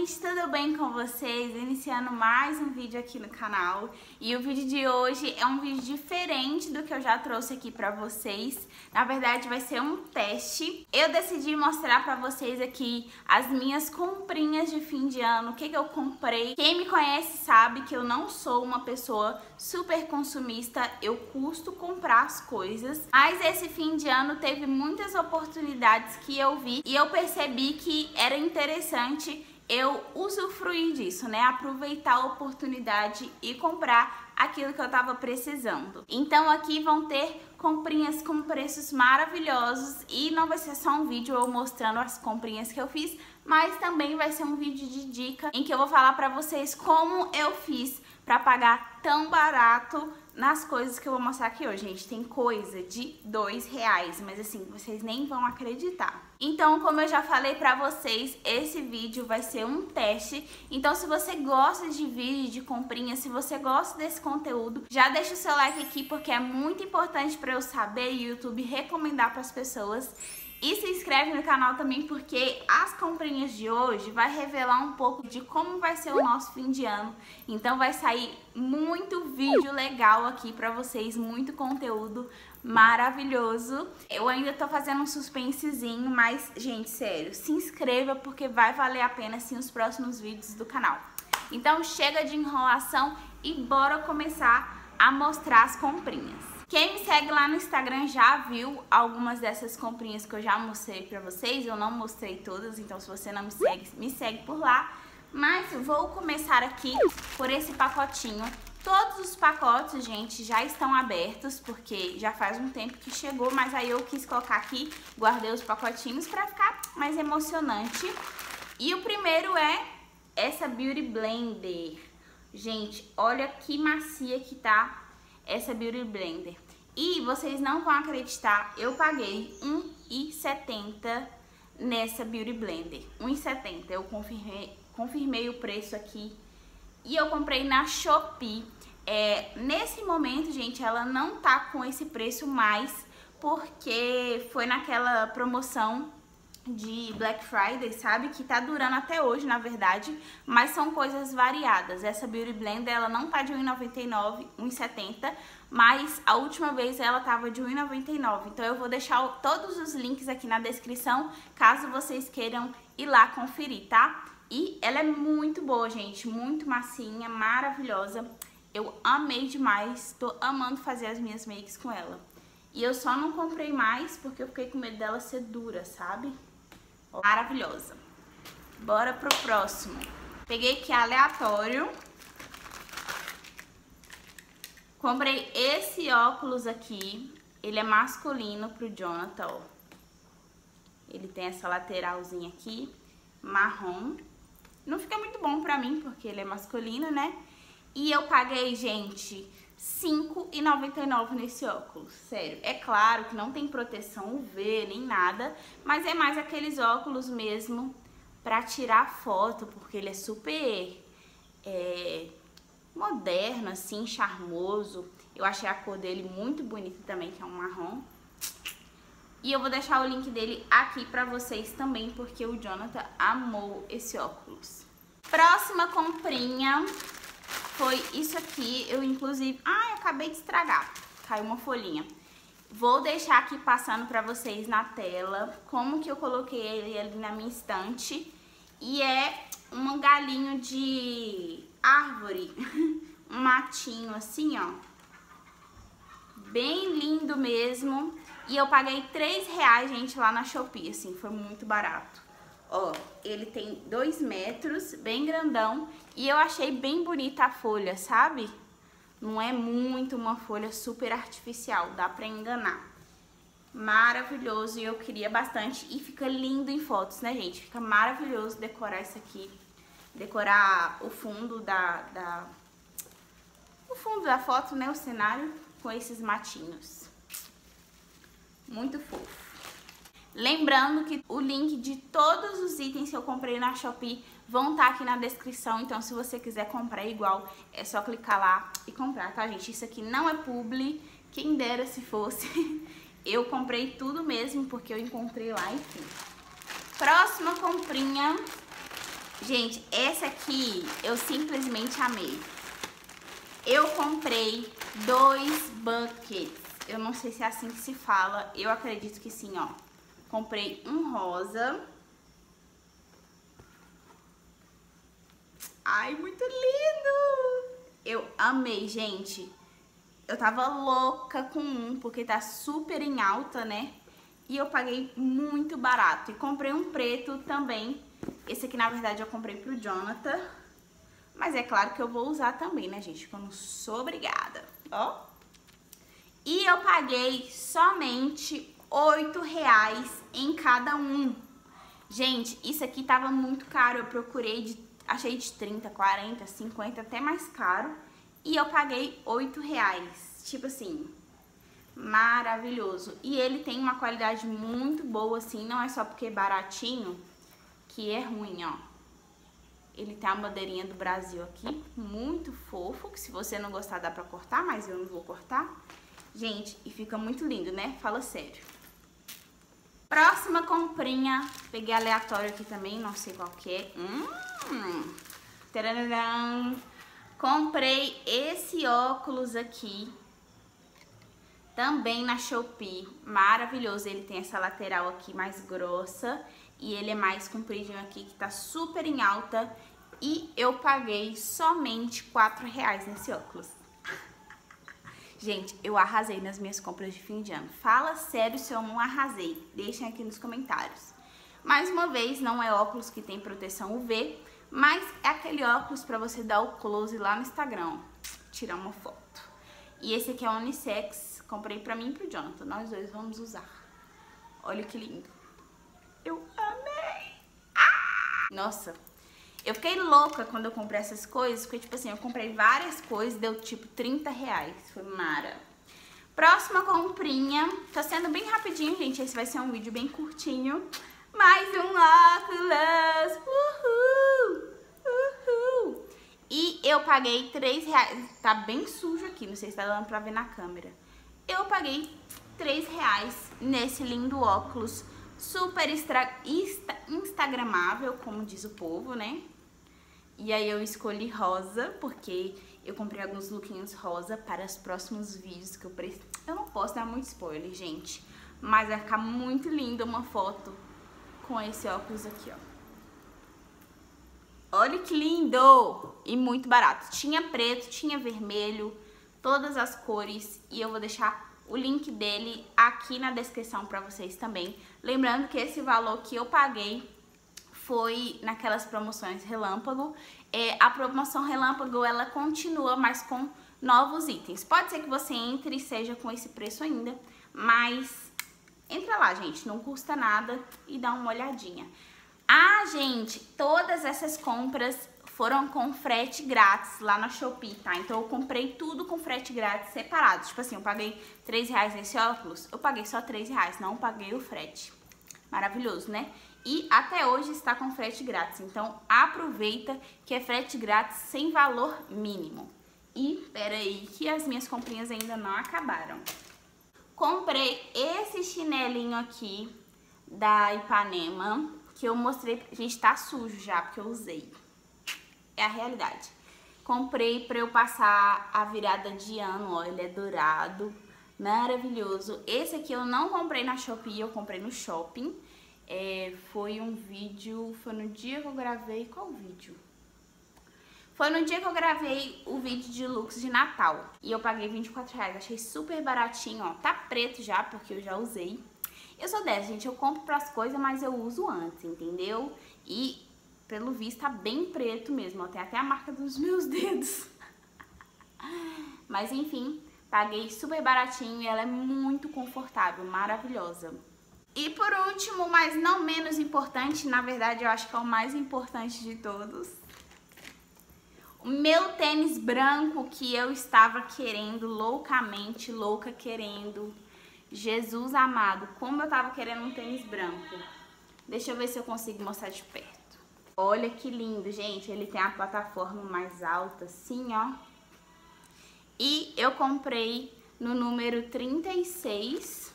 gente, tudo bem com vocês? Iniciando mais um vídeo aqui no canal. E o vídeo de hoje é um vídeo diferente do que eu já trouxe aqui pra vocês. Na verdade vai ser um teste. Eu decidi mostrar pra vocês aqui as minhas comprinhas de fim de ano, o que, que eu comprei? Quem me conhece sabe que eu não sou uma pessoa super consumista, eu custo comprar as coisas. Mas esse fim de ano teve muitas oportunidades que eu vi. E eu percebi que era interessante eu usufruir disso, né? Aproveitar a oportunidade e comprar aquilo que eu tava precisando. Então aqui vão ter comprinhas com preços maravilhosos e não vai ser só um vídeo eu mostrando as comprinhas que eu fiz, mas também vai ser um vídeo de dica em que eu vou falar pra vocês como eu fiz pra pagar tão barato nas coisas que eu vou mostrar aqui hoje, gente. Tem coisa de dois reais, mas assim, vocês nem vão acreditar. Então, como eu já falei pra vocês, esse vídeo vai ser um teste. Então, se você gosta de vídeo de comprinha, se você gosta desse conteúdo, já deixa o seu like aqui, porque é muito importante pra eu saber e o YouTube recomendar pras pessoas. E se inscreve no canal também porque as comprinhas de hoje vai revelar um pouco de como vai ser o nosso fim de ano. Então vai sair muito vídeo legal aqui pra vocês, muito conteúdo maravilhoso. Eu ainda tô fazendo um suspensezinho, mas, gente, sério, se inscreva porque vai valer a pena sim os próximos vídeos do canal. Então chega de enrolação e bora começar a mostrar as comprinhas. Quem me segue lá no Instagram já viu algumas dessas comprinhas que eu já mostrei pra vocês. Eu não mostrei todas, então se você não me segue, me segue por lá. Mas vou começar aqui por esse pacotinho. Todos os pacotes, gente, já estão abertos, porque já faz um tempo que chegou, mas aí eu quis colocar aqui, guardei os pacotinhos pra ficar mais emocionante. E o primeiro é essa Beauty Blender. Gente, olha que macia que tá essa Beauty Blender. E vocês não vão acreditar, eu paguei R$1,70 nessa Beauty Blender. R$1,70, eu confirmei, confirmei o preço aqui. E eu comprei na Shopee. É, nesse momento, gente, ela não tá com esse preço mais, porque foi naquela promoção de Black Friday, sabe? Que tá durando até hoje, na verdade, mas são coisas variadas. Essa Beauty Blender, ela não tá de R$1,99, R$1,70, mas a última vez ela tava de R$1,99. Então eu vou deixar todos os links aqui na descrição, caso vocês queiram ir lá conferir, tá? E ela é muito boa, gente, muito massinha, maravilhosa. Eu amei demais, tô amando fazer as minhas makes com ela. E eu só não comprei mais porque eu fiquei com medo dela ser dura, sabe? Maravilhosa. Bora pro próximo. Peguei aqui aleatório. Comprei esse óculos aqui. Ele é masculino pro Jonathan, ó. Ele tem essa lateralzinha aqui, marrom. Não fica muito bom pra mim, porque ele é masculino, né? E eu paguei, gente, R$5,99 nesse óculos, sério. É claro que não tem proteção UV nem nada, mas é mais aqueles óculos mesmo pra tirar foto, porque ele é super é, moderno, assim, charmoso. Eu achei a cor dele muito bonita também, que é um marrom. E eu vou deixar o link dele aqui pra vocês também, porque o Jonathan amou esse óculos. Próxima comprinha foi isso aqui. Eu, inclusive... Eu acabei de estragar. Caiu uma folhinha. Vou deixar aqui passando pra vocês na tela como que eu coloquei ele ali na minha estante. E é um galinho de árvore, um matinho assim, ó. Bem lindo mesmo. E eu paguei 3 reais, gente, lá na Shopee, assim, foi muito barato. Ó, ele tem 2 metros, bem grandão. E eu achei bem bonita a folha, sabe? Não é muito uma folha super artificial, dá pra enganar. Maravilhoso e eu queria bastante. E fica lindo em fotos, né, gente? Fica maravilhoso decorar isso aqui. Decorar o fundo da, da... O fundo da foto, né, o cenário, com esses matinhos. Muito fofo. Lembrando que o link de todos os itens que eu comprei na Shopee vão estar tá aqui na descrição, então se você quiser comprar igual, é só clicar lá e comprar, tá gente? Isso aqui não é publi, quem dera se fosse. Eu comprei tudo mesmo porque eu encontrei lá, enfim. Próxima comprinha Gente, essa aqui eu simplesmente amei. Eu comprei dois buckets. Eu não sei se é assim que se fala. Eu acredito que sim, ó. Comprei um rosa. Ai, muito lindo! Eu amei, gente. Eu tava louca com um, porque tá super em alta, né? E eu paguei muito barato. E comprei um preto também. Esse aqui, na verdade, eu comprei pro Jonathan. Mas é claro que eu vou usar também, né, gente? Porque eu não sou obrigada. Ó. E eu paguei somente oito reais em cada um. Gente, isso aqui tava muito caro. Eu procurei, de, achei de 30, 40, 50, até mais caro. E eu paguei oito reais. Tipo assim, maravilhoso. E ele tem uma qualidade muito boa, assim. Não é só porque é baratinho que é ruim, ó. Ele tem a bandeirinha do Brasil aqui, muito fofo, que se você não gostar dá pra cortar, mas eu não vou cortar. Gente, e fica muito lindo, né? Fala sério. Próxima comprinha, peguei aleatório aqui também, não sei qual que é. Hum. Comprei esse óculos aqui, também na Shopee, maravilhoso. Ele tem essa lateral aqui mais grossa e ele é mais compridinho aqui, que tá super em alta. E eu paguei somente 4 reais nesse óculos. Gente, eu arrasei nas minhas compras de fim de ano. Fala sério se eu não arrasei. Deixem aqui nos comentários. Mais uma vez, não é óculos que tem proteção UV, mas é aquele óculos para você dar o close lá no Instagram. Tirar uma foto. E esse aqui é unissex. Comprei pra mim e pro Jonathan. Nós dois vamos usar. Olha que lindo. Eu amei! Ah! Nossa, eu fiquei louca quando eu comprei essas coisas, porque, tipo assim, eu comprei várias coisas, deu, tipo, 30 reais. Foi mara. Próxima comprinha, tá sendo bem rapidinho, gente, esse vai ser um vídeo bem curtinho. Mais um óculos! Uhul! Uhul! E eu paguei 3 reais, tá bem sujo aqui, não sei se tá dando pra ver na câmera. Eu paguei 3 reais nesse lindo óculos super extra, insta, instagramável, como diz o povo, né? E aí eu escolhi rosa, porque eu comprei alguns lookinhos rosa para os próximos vídeos que eu preciso. Eu não posso dar muito spoiler, gente, mas vai ficar muito linda uma foto com esse óculos aqui, ó. Olha que lindo! E muito barato. Tinha preto, tinha vermelho, todas as cores. E eu vou deixar o link dele aqui na descrição para vocês também. Lembrando que esse valor que eu paguei foi naquelas promoções relâmpago. É, a promoção relâmpago ela continua, mas com novos itens. Pode ser que você entre e seja com esse preço ainda, mas entra lá, gente, não custa nada e dá uma olhadinha. Ah, gente, todas essas compras foram com frete grátis lá na Shopee, tá? Então eu comprei tudo com frete grátis separado. Tipo assim, eu paguei 3 reais nesse óculos, eu paguei só 3 reais, não paguei o frete. Maravilhoso, né? E até hoje está com frete grátis, então aproveita que é frete grátis sem valor mínimo. E peraí que as minhas comprinhas ainda não acabaram. Comprei esse chinelinho aqui da Ipanema, que eu mostrei, gente, tá sujo já, porque eu usei é a realidade. Comprei para eu passar a virada de ano, ó, ele é dourado, maravilhoso. Esse aqui eu não comprei na Shopee, eu comprei no shopping. É, foi um vídeo, foi no dia que eu gravei, qual vídeo? Foi no dia que eu gravei o vídeo de looks de Natal. E eu paguei 24 reais, achei super baratinho, ó. Tá preto já, porque eu já usei. Eu sou dessa, gente, eu compro pras coisas, mas eu uso antes, entendeu? E pelo visto tá bem preto mesmo, ó, tem até a marca dos meus dedos. Mas enfim, paguei super baratinho e ela é muito confortável, maravilhosa. E por último, mas não menos importante, na verdade eu acho que é o mais importante de todos. O meu tênis branco que eu estava querendo loucamente, louca querendo. Jesus amado, como eu estava querendo um tênis branco. Deixa eu ver se eu consigo mostrar de perto. Olha que lindo, gente. Ele tem a plataforma mais alta, assim, ó. E eu comprei no número 36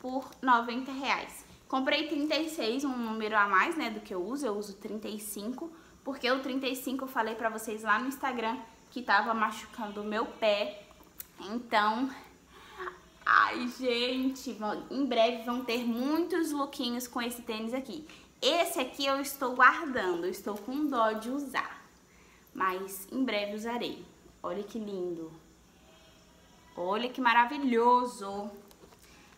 por 90 reais. Comprei 36, um número a mais, né, do que eu uso. Eu uso 35, porque o 35 eu falei pra vocês lá no Instagram que tava machucando o meu pé. Então, ai, gente, em breve vão ter muitos lookinhos com esse tênis aqui. Esse aqui eu estou guardando, estou com dó de usar, mas em breve usarei. Olha que lindo. Olha que maravilhoso.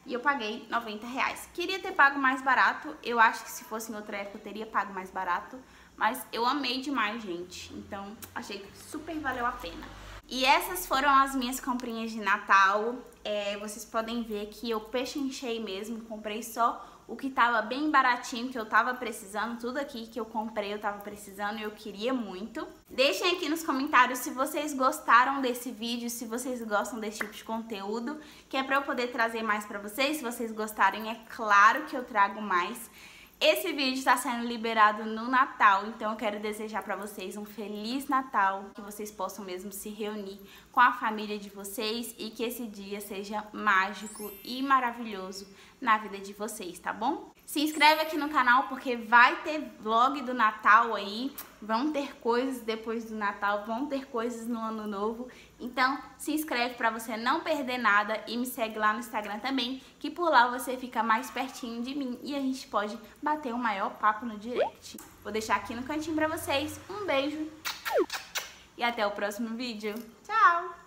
E eu paguei 90 reais. Queria ter pago mais barato. Eu acho que se fosse em outra época eu teria pago mais barato. Mas eu amei demais, gente. Então achei que super valeu a pena. E essas foram as minhas comprinhas de Natal. É, vocês podem ver que eu pechinchei mesmo. Comprei só o que tava bem baratinho, que eu tava precisando, tudo aqui que eu comprei eu tava precisando e eu queria muito. Deixem aqui nos comentários se vocês gostaram desse vídeo, se vocês gostam desse tipo de conteúdo, que é pra eu poder trazer mais pra vocês. Se vocês gostarem, é claro que eu trago mais. Esse vídeo está sendo liberado no Natal, então eu quero desejar para vocês um Feliz Natal, que vocês possam mesmo se reunir com a família de vocês e que esse dia seja mágico e maravilhoso na vida de vocês, tá bom? Se inscreve aqui no canal porque vai ter vlog do Natal aí, vão ter coisas depois do Natal, vão ter coisas no Ano Novo. Então se inscreve para você não perder nada e me segue lá no Instagram também, que por lá você fica mais pertinho de mim e a gente pode bater um maior papo no direct. Vou deixar aqui no cantinho para vocês. Um beijo e até o próximo vídeo. Tchau!